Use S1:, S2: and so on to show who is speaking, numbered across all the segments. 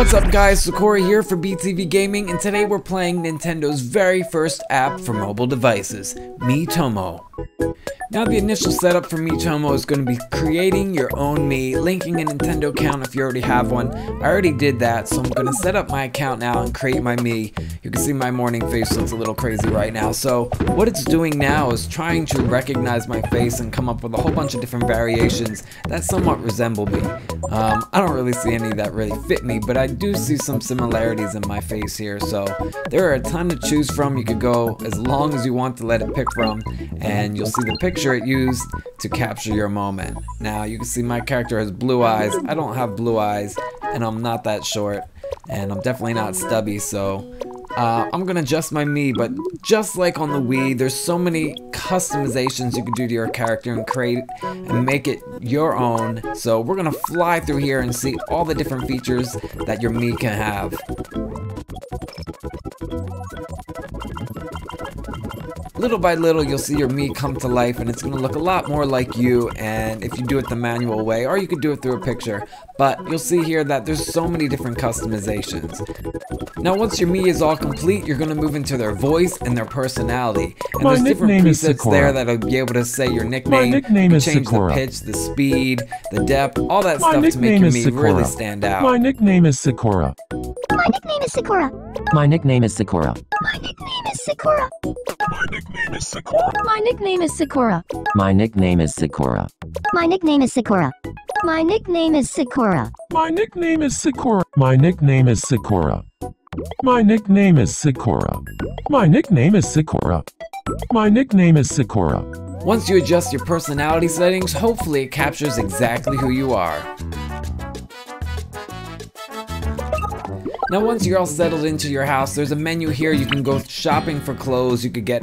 S1: What's up guys, Sikora here for BTV Gaming and today we're playing Nintendo's very first app for mobile devices, Miitomo. Now the initial setup for Miitomo is going to be creating your own Mii, linking a Nintendo account if you already have one. I already did that, so I'm going to set up my account now and create my Mii. You can see my morning face looks a little crazy right now. So what it's doing now is trying to recognize my face and come up with a whole bunch of different variations that somewhat resemble me. Um, I don't really see any that really fit me, but I do see some similarities in my face here. So there are a ton to choose from. You could go as long as you want to let it pick from, and you'll see the picture it used to capture your moment. Now you can see my character has blue eyes. I don't have blue eyes and I'm not that short and I'm definitely not stubby so uh, I'm gonna adjust my Mii, but just like on the Wii there's so many customizations you can do to your character and create and make it your own so we're gonna fly through here and see all the different features that your Mii can have. Little by little, you'll see your Mii come to life and it's going to look a lot more like you and if you do it the manual way, or you could do it through a picture. But you'll see here that there's so many different customizations. Now once your Mii is all complete, you're going to move into their voice and their personality. And
S2: My
S1: there's different presets there that'll
S2: be
S1: able to say your nickname.
S2: My nickname is
S1: change
S2: Sikora.
S1: the pitch, the speed, the depth, all that
S2: My
S1: stuff to make your Mii
S2: Sikora.
S1: really stand out.
S2: My nickname is Sikora.
S3: My nickname is Sikora.
S4: My nickname is Sikora.
S3: My nickname is Sikora.
S2: My nickname is Sikora.
S3: My nickname is Sikora.
S4: My nickname is Sikora.
S3: My nickname is Sikora. My nickname is Sikora.
S2: My nickname is Sikora. My nickname is Sikora. My nickname is Sikora. My nickname is Sikora. My nickname is Sikora.
S1: Once you adjust your personality settings, hopefully it captures exactly who you are. Now once you're all settled into your house, there's a menu here. You can go shopping for clothes. You could get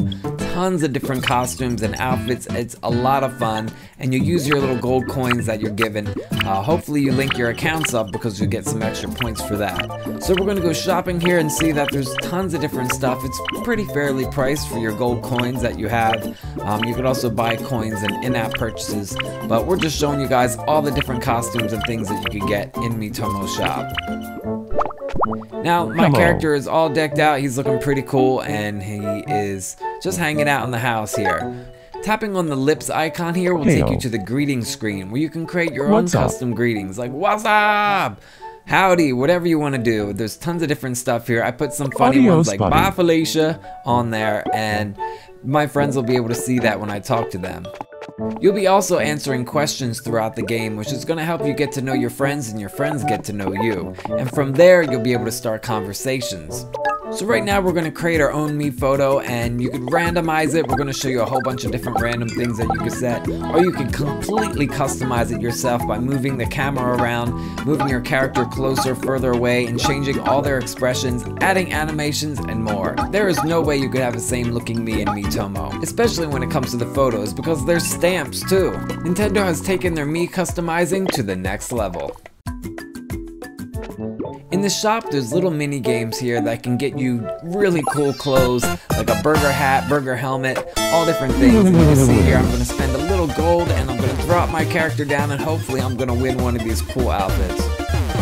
S1: tons of different costumes and outfits. It's a lot of fun. And you use your little gold coins that you're given. Uh, hopefully you link your accounts up because you get some extra points for that. So we're going to go shopping here and see that there's tons of different stuff. It's pretty fairly priced for your gold coins that you have. Um, you could also buy coins and in-app purchases. But we're just showing you guys all the different costumes and things that you can get in Miitomo shop. Now, my character is all decked out. He's looking pretty cool, and he is just hanging out in the house here. Tapping on the lips icon here will take you to the greeting screen, where you can create your
S2: What's
S1: own
S2: up?
S1: custom greetings, like "What's up?" Howdy, whatever you want to do. There's tons of different stuff here. I put some funny ones like
S2: buddy.
S1: "Bye Felicia" on there, and my friends will be able to see that when I talk to them. You'll be also answering questions throughout the game, which is going to help you get to know your friends and your friends get to know you. And from there, you'll be able to start conversations. So right now we're going to create our own Mii photo and you can randomize it. We're going to show you a whole bunch of different random things that you can set. Or you can completely customize it yourself by moving the camera around, moving your character closer, further away, and changing all their expressions, adding animations, and more. There is no way you could have the same looking Mii in Miitomo, especially when it comes to the photos because there's stamps too. Nintendo has taken their Mii customizing to the next level. In the shop, there's little mini games here that can get you really cool clothes, like a burger hat, burger helmet, all different things. And you can see here, I'm going to spend a little gold and I'm going to drop my character down and hopefully I'm going to win one of these cool outfits.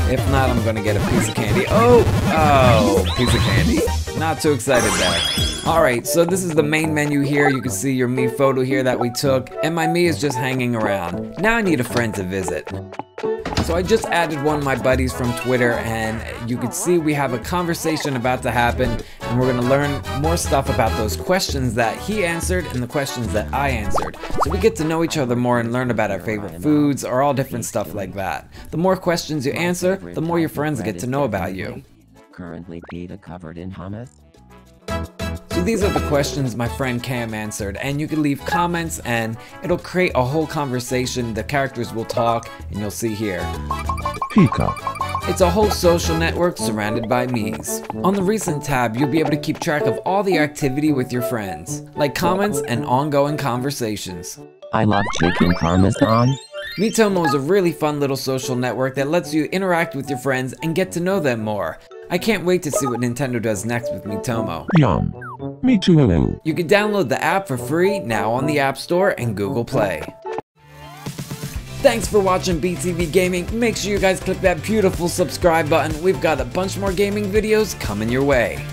S1: If not, I'm going to get a piece of candy. Oh, oh, piece of candy. Not too excited there. Alright, so this is the main menu here. You can see your Mii photo here that we took, and my Mii is just hanging around. Now I need a friend to visit. So I just added one of my buddies from Twitter and you can see we have a conversation about to happen and we're gonna learn more stuff about those questions that he answered and the questions that I answered. So we get to know each other more and learn about our favorite foods or all different stuff like that. The more questions you answer, the more your friends get to know about you.
S4: Currently pita covered in hummus.
S1: These are the questions my friend Cam answered, and you can leave comments and it'll create a whole conversation. The characters will talk, and you'll see here.
S2: Pika.
S1: It's a whole social network surrounded by Mii's. On the recent tab, you'll be able to keep track of all the activity with your friends, like comments and ongoing conversations.
S4: I love chicken parmesan.
S1: Miitomo is a really fun little social network that lets you interact with your friends and get to know them more. I can't wait to see what Nintendo does next with Miitomo.
S2: Yum. Me too.
S1: You can download the app for free now on the App Store and Google Play. Thanks for watching BTV Gaming. Make sure you guys click that beautiful subscribe button. We've got a bunch more gaming videos coming your way.